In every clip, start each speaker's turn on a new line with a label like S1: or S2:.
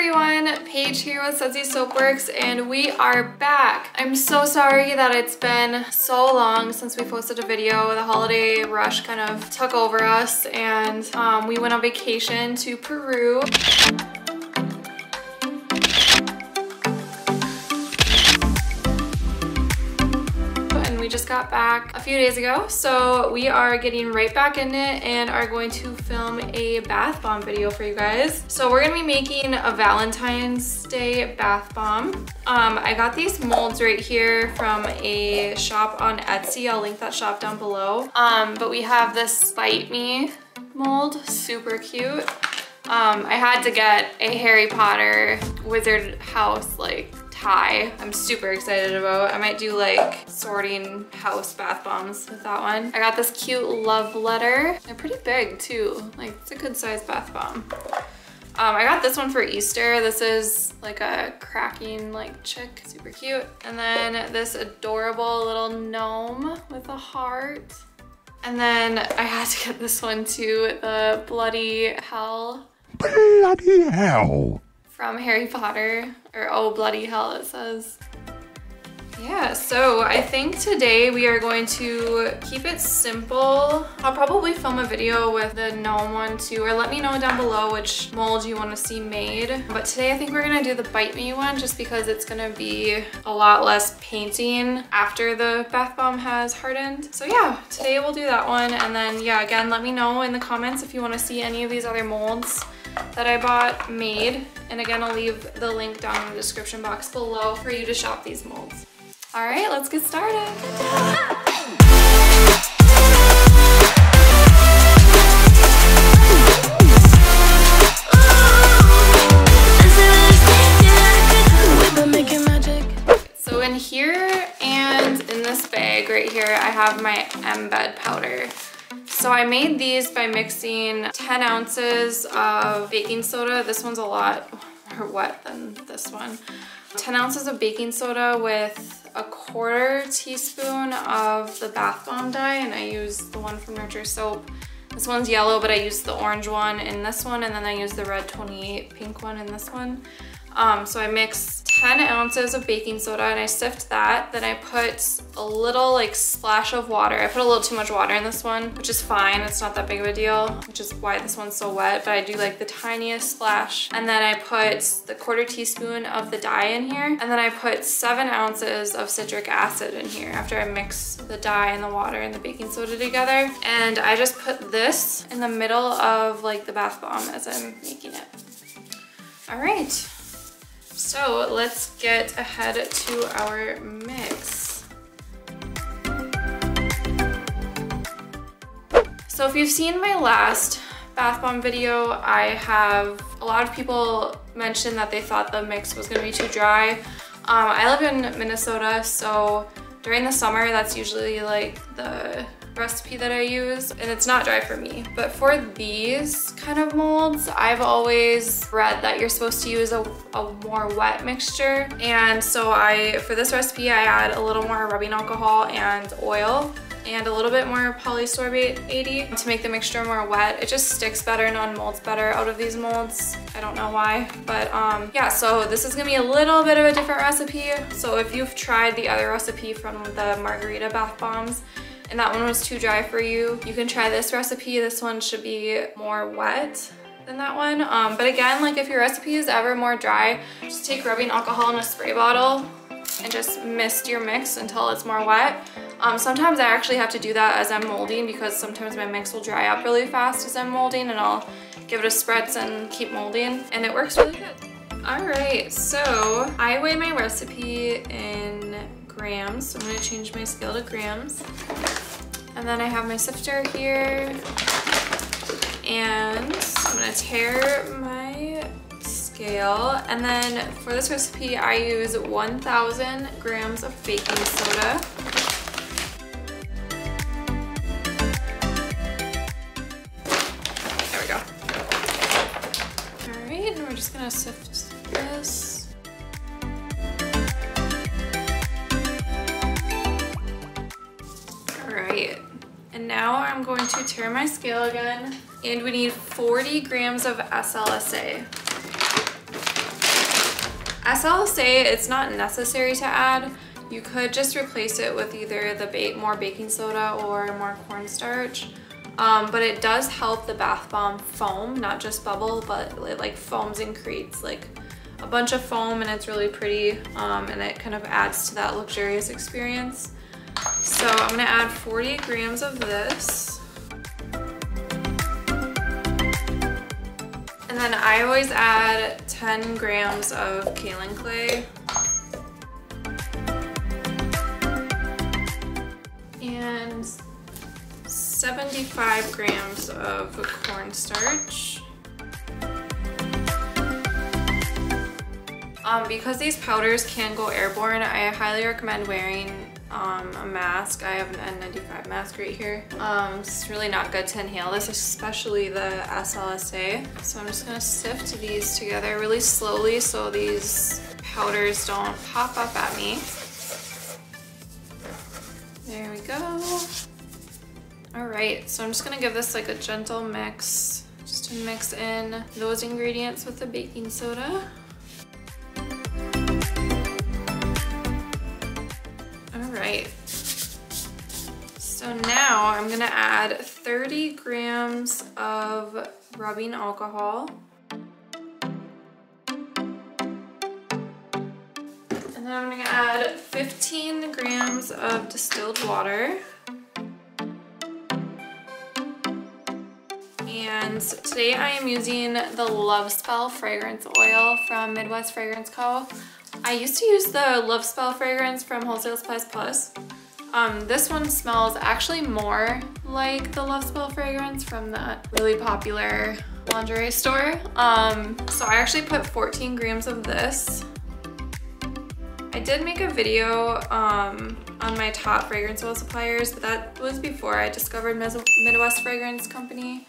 S1: everyone, Paige here with Sudsy Soap Works and we are back. I'm so sorry that it's been so long since we posted a video. The holiday rush kind of took over us and um, we went on vacation to Peru. Just got back a few days ago. So we are getting right back in it and are going to film a bath bomb video for you guys. So we're gonna be making a Valentine's Day bath bomb. Um, I got these molds right here from a shop on Etsy. I'll link that shop down below. Um, but we have this Bite Me mold, super cute. Um, I had to get a Harry Potter Wizard House like tie I'm super excited about. I might do like sorting house bath bombs with that one. I got this cute love letter. They're pretty big too. Like it's a good size bath bomb. Um, I got this one for Easter. This is like a cracking like chick, super cute. And then this adorable little gnome with a heart. And then I had to get this one too, the Bloody Hell.
S2: Bloody Hell
S1: from Harry Potter, or Oh Bloody Hell it says. Yeah, so I think today we are going to keep it simple. I'll probably film a video with the gnome one too, or let me know down below which mold you want to see made. But today I think we're gonna do the Bite Me one just because it's gonna be a lot less painting after the bath bomb has hardened. So yeah, today we'll do that one. And then yeah, again, let me know in the comments if you wanna see any of these other molds that I bought made. And again, I'll leave the link down in the description box below for you to shop these molds. All right, let's get started. So in here and in this bag right here, I have my embed powder. So I made these by mixing 10 ounces of baking soda. This one's a lot more wet than this one. 10 ounces of baking soda with a quarter teaspoon of the bath bomb dye and I use the one from Nurture Soap. This one's yellow, but I used the orange one in this one and then I used the red 28 pink one in this one. Um, so I mixed 10 ounces of baking soda and I sift that. Then I put a little like splash of water. I put a little too much water in this one, which is fine. It's not that big of a deal, which is why this one's so wet, but I do like the tiniest splash. And then I put the quarter teaspoon of the dye in here. And then I put seven ounces of citric acid in here after I mix the dye and the water and the baking soda together. And I just put this in the middle of like the bath bomb as I'm making it. All right. So let's get ahead to our mix. So if you've seen my last bath bomb video, I have a lot of people mentioned that they thought the mix was gonna be too dry. Um, I live in Minnesota, so during the summer, that's usually like the recipe that I use and it's not dry for me. But for these kind of molds, I've always read that you're supposed to use a, a more wet mixture. And so I, for this recipe, I add a little more rubbing alcohol and oil and a little bit more polysorbate 80 to make the mixture more wet. It just sticks better and unmolds better out of these molds. I don't know why, but um, yeah, so this is gonna be a little bit of a different recipe. So if you've tried the other recipe from the Margarita bath bombs, and that one was too dry for you, you can try this recipe. This one should be more wet than that one. Um, but again, like if your recipe is ever more dry, just take rubbing alcohol in a spray bottle and just mist your mix until it's more wet. Um, sometimes I actually have to do that as I'm molding because sometimes my mix will dry up really fast as I'm molding and I'll give it a spritz and keep molding and it works really good. All right, so I weigh my recipe in grams. So I'm gonna change my scale to grams. And then I have my sifter here. And I'm gonna tare my scale. And then for this recipe, I use 1,000 grams of baking soda. There we go. All right, and we're just gonna sift I'm going to tare my scale again and we need 40 grams of SLSA. SLSA, it's not necessary to add. You could just replace it with either the ba more baking soda or more cornstarch. Um, but it does help the bath bomb foam, not just bubble, but it like foams and creates like a bunch of foam and it's really pretty um, and it kind of adds to that luxurious experience. So I'm gonna add 40 grams of this. And then I always add 10 grams of kaolin clay. And 75 grams of cornstarch. Um, because these powders can go airborne, I highly recommend wearing um, a mask. I have an N95 mask right here. Um, it's really not good to inhale this, especially the SLSA. So I'm just gonna sift these together really slowly so these powders don't pop up at me. There we go. All right, so I'm just gonna give this like a gentle mix just to mix in those ingredients with the baking soda. Now I'm gonna add 30 grams of rubbing alcohol. And then I'm gonna add 15 grams of distilled water. And today I am using the Love Spell fragrance oil from Midwest Fragrance Co. I used to use the Love Spell fragrance from Wholesale Supplies Plus. Um, this one smells actually more like the Love Spell fragrance from that really popular lingerie store. Um, so I actually put 14 grams of this. I did make a video um, on my top fragrance oil suppliers, but that was before I discovered Midwest Fragrance Company.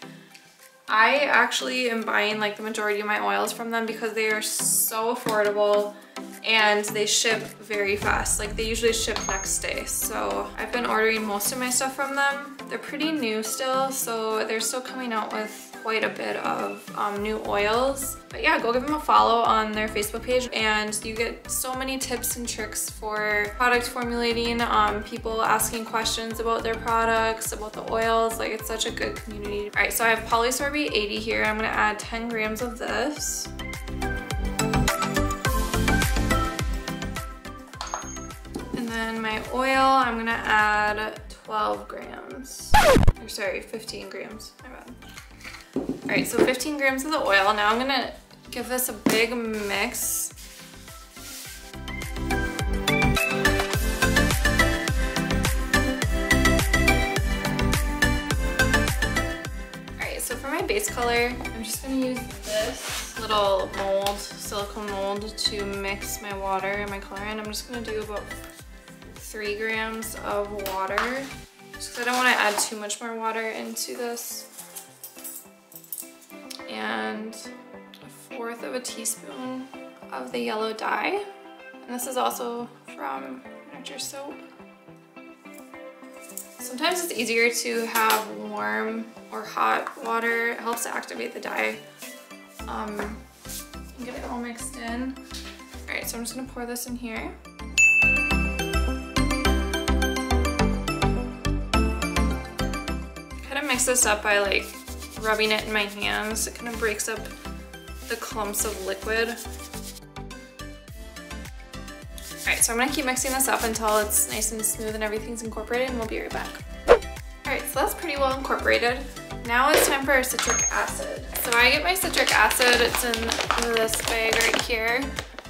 S1: I actually am buying like the majority of my oils from them because they are so affordable and they ship very fast. Like they usually ship next day. So I've been ordering most of my stuff from them. They're pretty new still, so they're still coming out with quite a bit of um, new oils. But yeah, go give them a follow on their Facebook page and you get so many tips and tricks for product formulating, um, people asking questions about their products, about the oils, like it's such a good community. All right, so I have Polysorbate 80 here. I'm gonna add 10 grams of this. My oil, I'm gonna add 12 grams. Or sorry, 15 grams, my bad. All right, so 15 grams of the oil. Now I'm gonna give this a big mix. All right, so for my base color, I'm just gonna use this little mold, silicone mold to mix my water and my color in. I'm just gonna do about three grams of water because I don't want to add too much more water into this and a fourth of a teaspoon of the yellow dye. And this is also from Nurture Soap. Sometimes it's easier to have warm or hot water. It helps to activate the dye. Um, get it all mixed in. All right, so I'm just gonna pour this in here. Mix this up by like rubbing it in my hands. It kind of breaks up the clumps of liquid. All right, so I'm gonna keep mixing this up until it's nice and smooth and everything's incorporated and we'll be right back. All right, so that's pretty well incorporated. Now it's time for our citric acid. So I get my citric acid, it's in this bag right here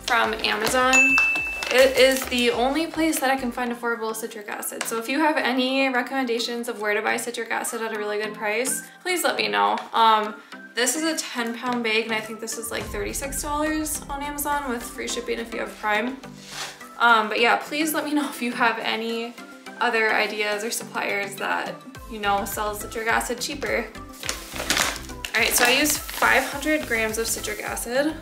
S1: from Amazon. It is the only place that I can find affordable citric acid. So if you have any recommendations of where to buy citric acid at a really good price, please let me know. Um, this is a 10 pound bag and I think this is like $36 on Amazon with free shipping if you have Prime. Um, but yeah, please let me know if you have any other ideas or suppliers that you know sells citric acid cheaper. All right, so I use 500 grams of citric acid.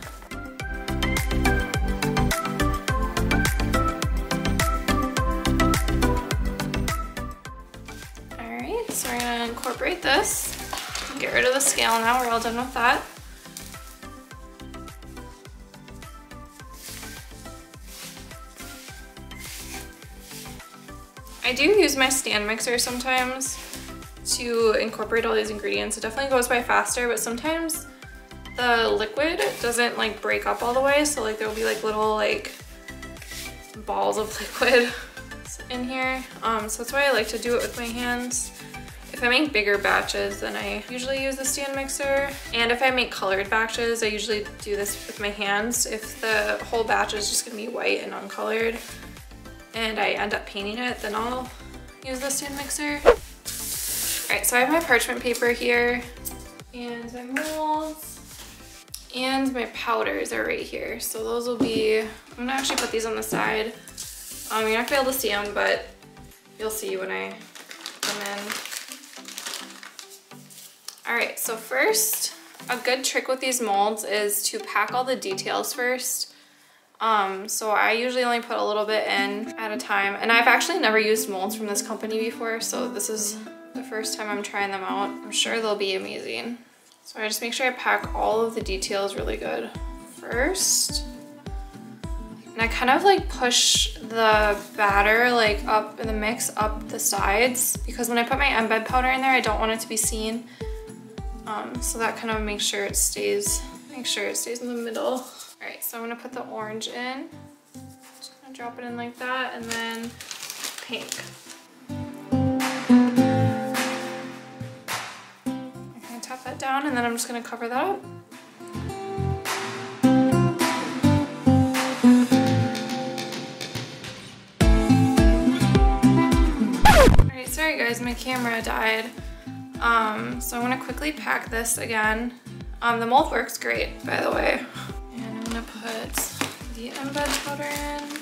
S1: incorporate this. Get rid of the scale now, we're all done with that. I do use my stand mixer sometimes to incorporate all these ingredients. It definitely goes by faster, but sometimes the liquid doesn't like break up all the way. So like there'll be like little like balls of liquid in here. Um, so that's why I like to do it with my hands. If I make bigger batches, then I usually use the stand mixer. And if I make colored batches, I usually do this with my hands. If the whole batch is just gonna be white and uncolored, and I end up painting it, then I'll use the stand mixer. All right, so I have my parchment paper here, and my molds, and my powders are right here. So those will be, I'm gonna actually put these on the side. Um, you're not gonna be able to see them, but you'll see when I come in. All right, so first, a good trick with these molds is to pack all the details first. Um, so I usually only put a little bit in at a time. And I've actually never used molds from this company before, so this is the first time I'm trying them out. I'm sure they'll be amazing. So I just make sure I pack all of the details really good first. And I kind of like push the batter like up in the mix up the sides because when I put my embed powder in there, I don't want it to be seen. Um, so that kind of makes sure it stays, make sure it stays in the middle. All right, so I'm gonna put the orange in. Just gonna drop it in like that and then pink. I'm gonna tap that down and then I'm just gonna cover that up. Alright, sorry guys, my camera died. Um, so I'm gonna quickly pack this again. Um, the mold works great, by the way. And I'm gonna put the embed powder in.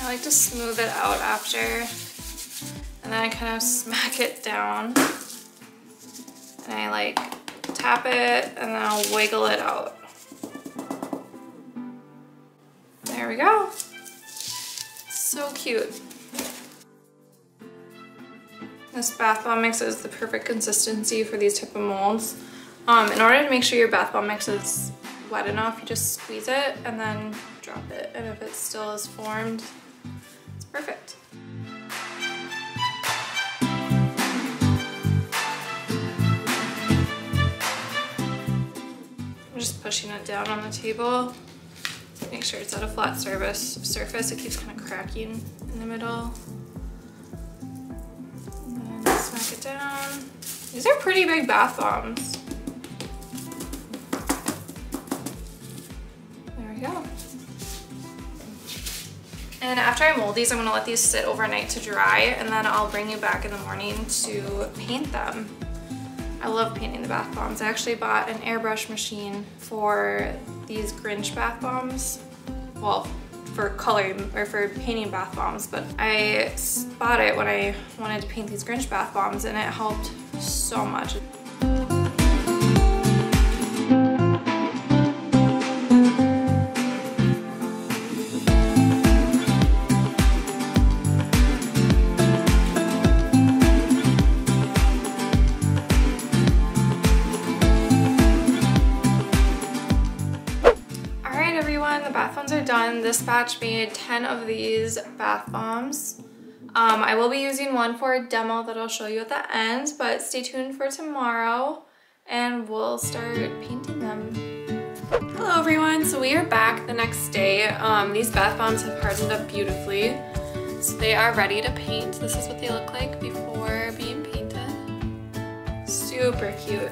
S1: I like to smooth it out after I kind of smack it down and I like tap it and then I'll wiggle it out. There we go. So cute. This bath bomb mix is the perfect consistency for these type of molds. Um, in order to make sure your bath bomb mix is wet enough, you just squeeze it and then drop it. And if it still is formed, it's perfect. Just pushing it down on the table. Make sure it's at a flat surface. Surface. It keeps kind of cracking in the middle. And then smack it down. These are pretty big bath bombs. There we go. And after I mold these, I'm gonna let these sit overnight to dry and then I'll bring you back in the morning to paint them. I love painting the bath bombs. I actually bought an airbrush machine for these Grinch bath bombs. Well, for coloring or for painting bath bombs, but I bought it when I wanted to paint these Grinch bath bombs and it helped so much. Batch made 10 of these bath bombs. Um, I will be using one for a demo that I'll show you at the end, but stay tuned for tomorrow and we'll start painting them. Hello everyone, so we are back the next day. Um, these bath bombs have hardened up beautifully. So they are ready to paint. This is what they look like before being painted. Super cute.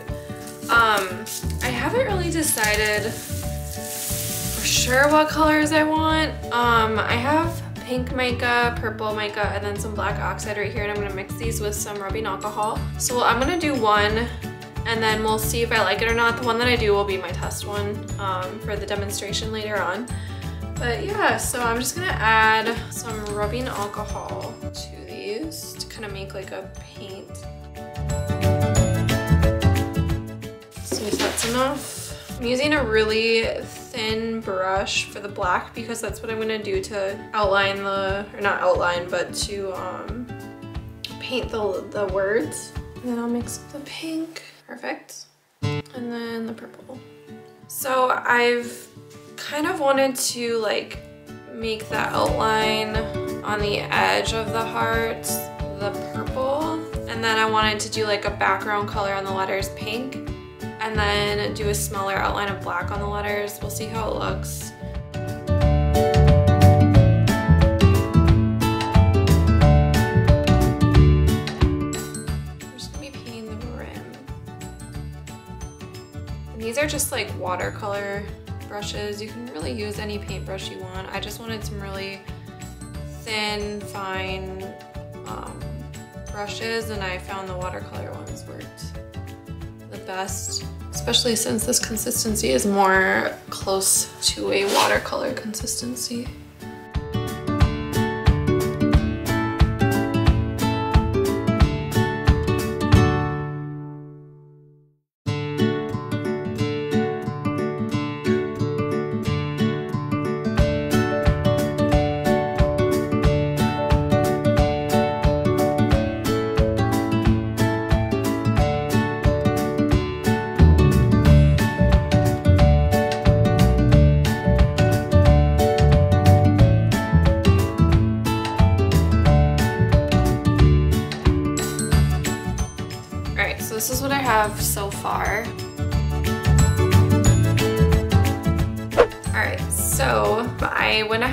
S1: Um, I haven't really decided for sure what colors I want. Um, I have pink mica, purple mica, and then some black oxide right here, and I'm gonna mix these with some rubbing alcohol. So I'm gonna do one, and then we'll see if I like it or not. The one that I do will be my test one um, for the demonstration later on. But yeah, so I'm just gonna add some rubbing alcohol to these to kind of make like a paint. If that's enough. I'm using a really thin brush for the black because that's what I'm gonna do to outline the, or not outline, but to um, paint the, the words. And then I'll mix the pink, perfect. And then the purple. So I've kind of wanted to like make that outline on the edge of the heart, the purple. And then I wanted to do like a background color on the letters pink and then do a smaller outline of black on the letters. We'll see how it looks. I'm just gonna be painting the rim. And these are just like watercolor brushes. You can really use any paintbrush you want. I just wanted some really thin, fine um, brushes and I found the watercolor ones worked best, especially since this consistency is more close to a watercolor consistency.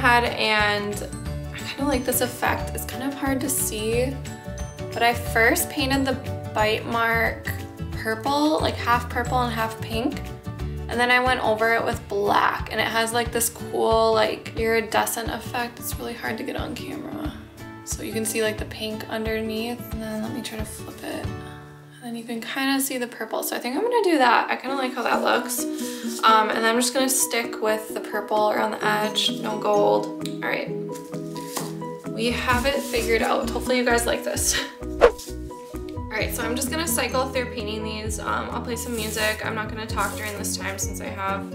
S1: Ahead and I kind of like this effect. It's kind of hard to see, but I first painted the bite mark purple, like half purple and half pink. And then I went over it with black and it has like this cool like iridescent effect. It's really hard to get on camera. So you can see like the pink underneath and then let me try to flip it. And you can kind of see the purple. So I think I'm gonna do that. I kind of like how that looks. Um, and I'm just gonna stick with the purple around the edge, no gold. All right, we have it figured out. Hopefully you guys like this. All right, so I'm just gonna cycle through painting these. Um, I'll play some music. I'm not gonna talk during this time since I have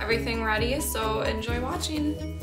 S1: everything ready, so enjoy watching.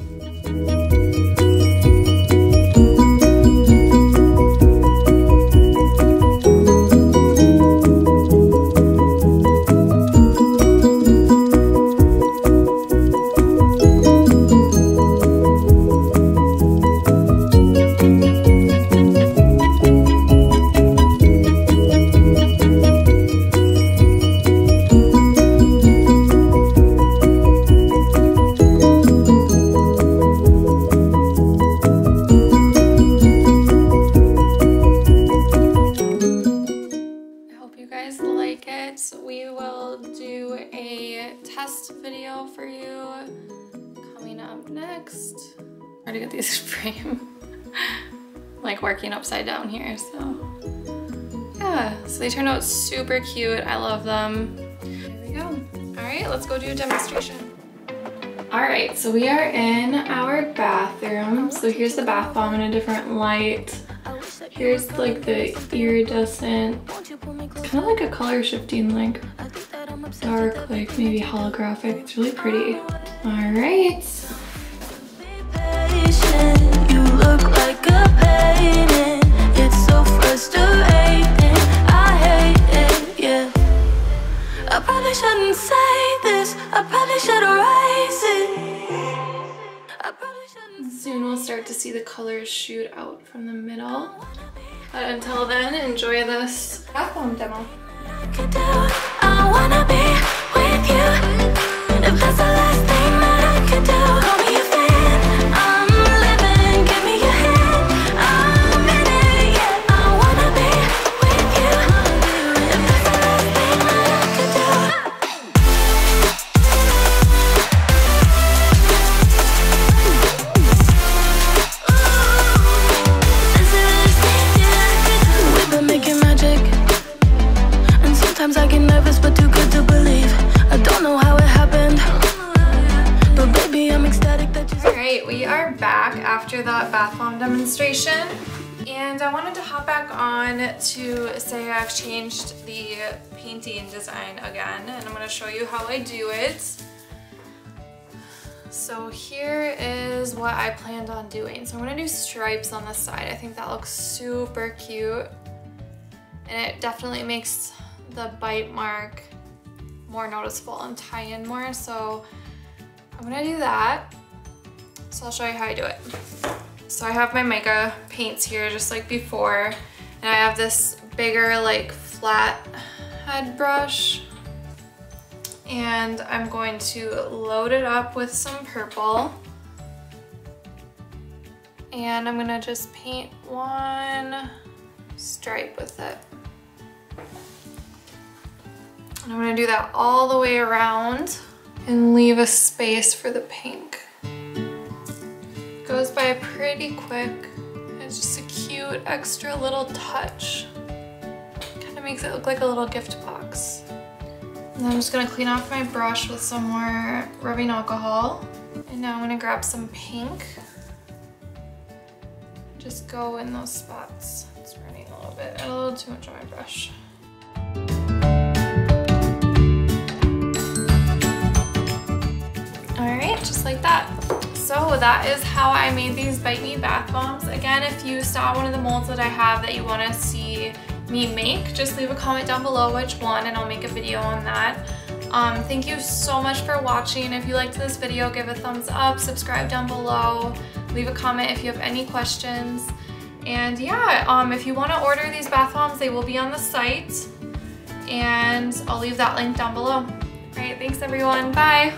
S1: Super cute. I love them. Here we go. All right, let's go do a demonstration. All right, so we are in our bathroom. So here's the bath bomb in a different light. Here's like the iridescent, kind of like a color shifting, like dark, like maybe holographic. It's really pretty. All right.
S3: You look like a painting. It's so frustrating. Shouldn't say this. I probably should erase it. I probably shouldn't.
S1: Soon we'll start to see the colors shoot out from the middle. But until then, enjoy this bath bomb demo. Changed the painting design again, and I'm gonna show you how I do it. So here is what I planned on doing. So I'm gonna do stripes on the side. I think that looks super cute. And it definitely makes the bite mark more noticeable and tie in more. So I'm gonna do that. So I'll show you how I do it. So I have my mica paints here just like before. And I have this bigger like flat head brush. And I'm going to load it up with some purple. And I'm gonna just paint one stripe with it. And I'm gonna do that all the way around and leave a space for the pink. Goes by pretty quick. It's just a cute extra little touch. Makes it look like a little gift box. And I'm just gonna clean off my brush with some more rubbing alcohol. And now I'm gonna grab some pink. Just go in those spots. It's running a little bit, a little too much on my brush. All right, just like that. So that is how I made these Bite Me bath bombs. Again, if you saw one of the molds that I have that you wanna see me make, just leave a comment down below which one and I'll make a video on that. Um, thank you so much for watching. If you liked this video, give a thumbs up, subscribe down below, leave a comment if you have any questions. And yeah, um, if you wanna order these bath bombs, they will be on the site and I'll leave that link down below. All right, thanks everyone, bye.